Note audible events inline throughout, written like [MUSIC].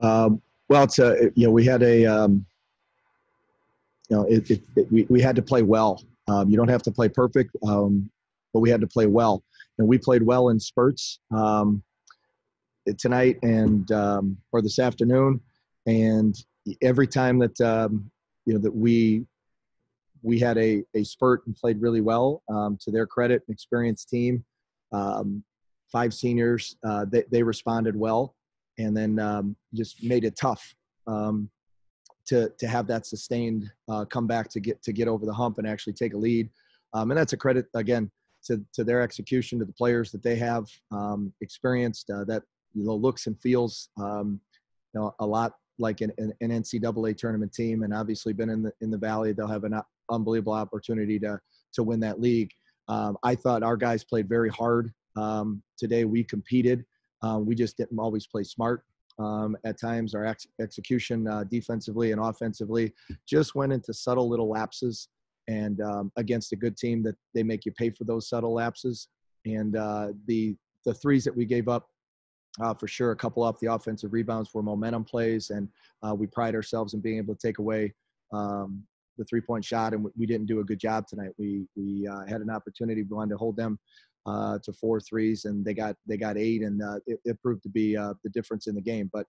Um, well, it's a, you know, we had a, um, you know, it, it, it, we, we had to play well. Um, you don't have to play perfect, um, but we had to play well. And we played well in spurts um, tonight and, um, or this afternoon. And every time that, you know, that we, we had a, a spurt and played really well to their credit, an experienced team. Five seniors, uh, they, they responded well and then um, just made it tough um, to to have that sustained uh, comeback to get to get over the hump and actually take a lead. Um, and that's a credit again to to their execution, to the players that they have um, experienced uh, that you know looks and feels um, you know a lot like an, an, NCAA tournament team, and obviously been in the in the Valley. They'll have an unbelievable opportunity to to win that league. Um, I thought our guys played very hard today. We competed. Uh, we just didn't always play smart. Um, at times, our ex- execution uh, defensively and offensively just went into subtle little lapses. And um, against a good team, that they make you pay for those subtle lapses. And uh, the the threes that we gave up, uh, for sure, a couple off the offensive rebounds were momentum plays, and uh, we pride ourselves in being able to take away um, the three point shot, and we didn't do a good job tonight. We we uh, had an opportunity, we wanted to hold them uh, to four threes, and they got they got eight, and uh, it, it, proved to be uh, the difference in the game. But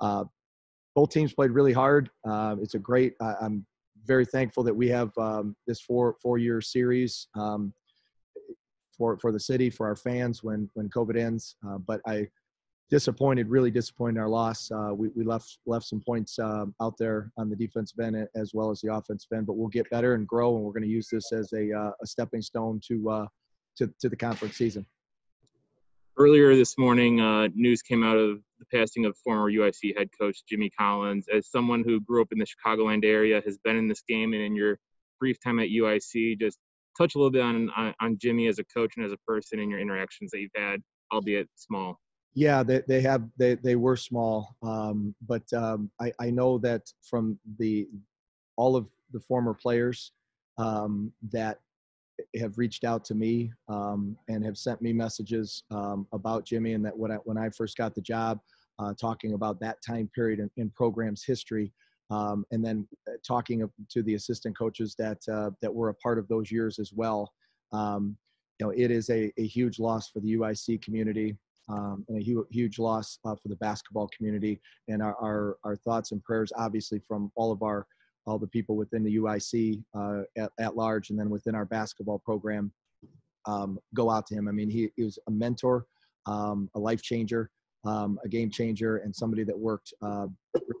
uh, both teams played really hard. Uh, it's a great. I'm very thankful that we have um, this four four year series um, for for the city for our fans when when COVID ends. But I disappointed, really disappointed in our loss. we we left left some points um, out there on the defensive end as well as the offensive end. But we'll get better and grow, and we're going to use this as a a stepping stone to to, to the conference season. Earlier this morning, uh, news came out of the passing of former UIC head coach Jimmy Collins. As someone who grew up in the Chicagoland area, has been in this game, and in your brief time at UIC, just touch a little bit on, on, on Jimmy as a coach and as a person and your interactions that you've had, albeit small. Yeah, they, they have they, they were small, um, but um, I, I know that from the all of the former players um, that have reached out to me um, and have sent me messages um, about Jimmy and that when I, when I first got the job, uh, talking about that time period in, in program's history, um, and then uh, talking to the assistant coaches that uh, that were a part of those years as well. Um, you know, it is a, a huge loss for the UIC community. Um, and a huge, huge loss uh, for the basketball community. And our, our, our thoughts and prayers, obviously, from all of our all the people within the UIC uh, at, at, large, and then within our basketball program, um, go out to him. I mean, he, he was a mentor, um, a life changer, um, a game changer, and somebody that worked uh,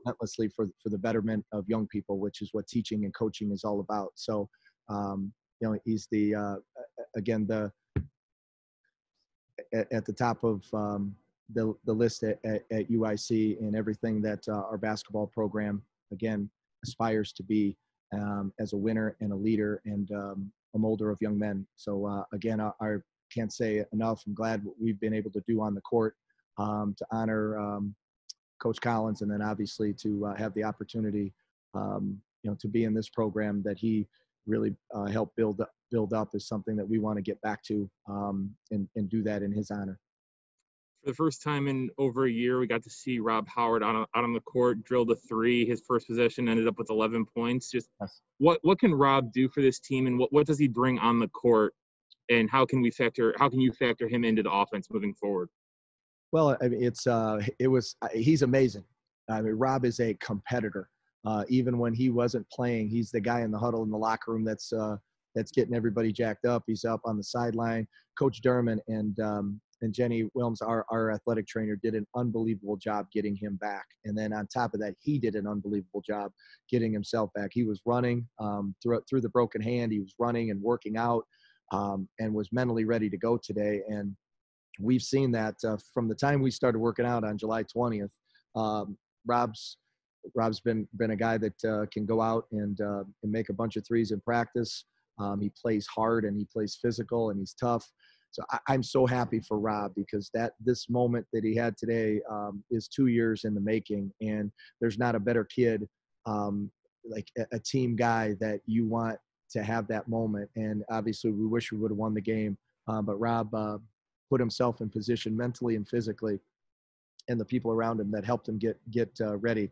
relentlessly for for the betterment of young people, which is what teaching and coaching is all about. So, um, you know, he's the uh, again the at, at the top of um, the, the list at, at, at, UIC and everything that uh, our basketball program again aspires to be um, as a winner and a leader and um, a molder of young men. So uh, again, I, I, can't say enough. I'm glad what we've been able to do on the court um, to honor um, Coach Collins, and then obviously to uh, have the opportunity, um, you know, to be in this program that he really uh, helped build up, build up is something that we want to get back to um, and, and do that in his honor for the first time in over a year, we got to see Rob Howard on, out on the court drill the three. His first possession ended up with 11 points. Just yes. what what can Rob do for this team, and what, what does he bring on the court, and how can we factor how can you factor him into the offense moving forward? Well, I mean, it's uh, it was uh, he's amazing. I mean, Rob is a competitor. Uh, even when he wasn't playing, he's the guy in the huddle in the locker room that's uh, that's getting everybody jacked up. He's up on the sideline. Coach Derman and um, and Jenny Wilms, our, our athletic trainer, did an unbelievable job getting him back. And then on top of that, he did an unbelievable job getting himself back. He was running um, through through the broken hand. He was running and working out, um, and was mentally ready to go today. And we've seen that uh, from the time we started working out on July 20th. Um, Rob's Rob's been been a guy that uh, can go out and uh, and make a bunch of threes in practice. Um, he plays hard and he plays physical and he's tough. So I, am so happy for Rob because that this moment that he had today um, is two years in the making, and there's not a better kid, um, like a, a, team guy that you want to have that moment. And obviously, we wish we would have won the game, uh, but Rob uh, put himself in position mentally and physically. and the people around him that helped him get get uh, ready.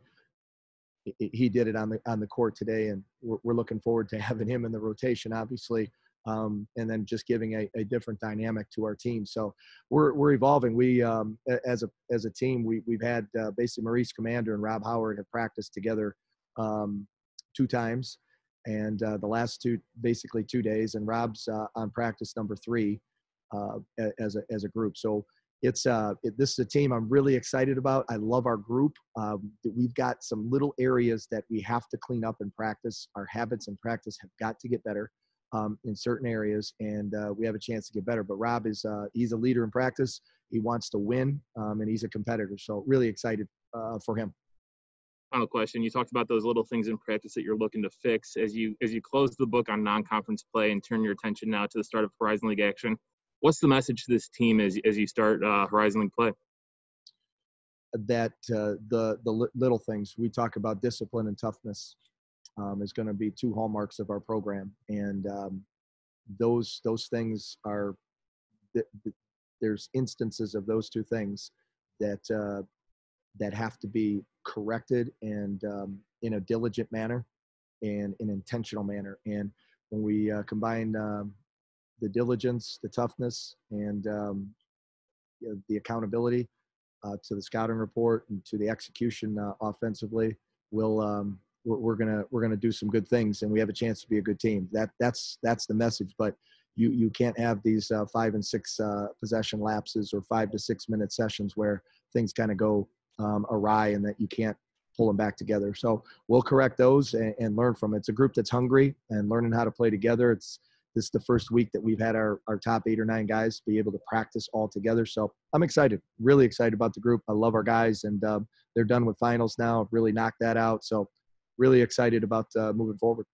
He, did it on the on the court today, and we're, we're looking forward to [LAUGHS] having him in the rotation, obviously, um, and then just giving a, a, different dynamic to our team. So we're we're evolving. We um, as a as a team, we we've had uh, basically Maurice Commander and Rob Howard have practiced together um, two times, and uh, the last two basically two days, and Rob's uh, on practice number three uh, as a as a group. So it's uh it, this is a team i'm really excited about. I love our group. Um, we've got some little areas that we have to clean up in practice. Our habits in practice have got to get better um, in certain areas and uh, we have a chance to get better. But rob is uh, he's a leader in practice. He wants to win um, and he's a competitor so really excited uh, for him. Final question. You talked about those little things in practice that you're looking to fix. As you as you close the book on non-conference play and turn your attention now to the start of horizon league action what's the message to this team as as you start uh, Horizon League play? That uh, the the little things we talk about discipline and toughness um, is going to be two hallmarks of our program, and um, those those things are there's instances of those two things that uh, that have to be corrected and um, in a diligent manner and in an intentional manner. And when we uh, combine um, the diligence, the toughness, and um, you know, the accountability uh, to the scouting report and to the execution uh, offensively, we'll um, we're, we're, gonna we're gonna do some good things, and we have a chance to be a good team. That that's that's the message. But you you can't have these uh, five and six uh, possession lapses or five to six minute sessions where things kind of go um, awry and that you can't pull them back together. So we'll correct those and, and learn from it. It's a group that's hungry and learning how to play together. It's this is the first week that we've had our, our top eight or nine guys be able to practice all together. So I'm excited, really excited about the group. I love our guys, and um, they're done with finals now. Really knocked that out. So really excited about uh, moving forward.